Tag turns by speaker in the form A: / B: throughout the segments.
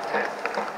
A: して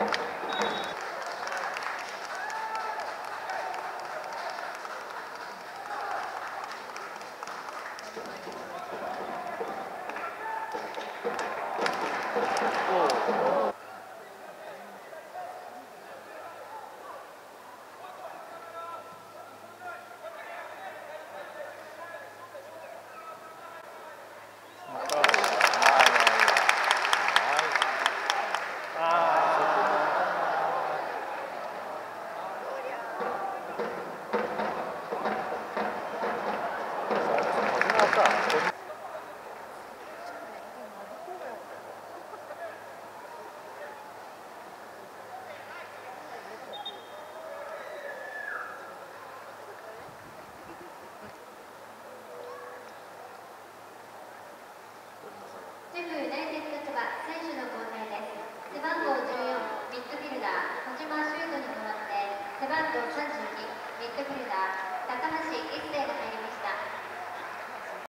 B: 番号32ミッドフィルダー高橋一生が入ります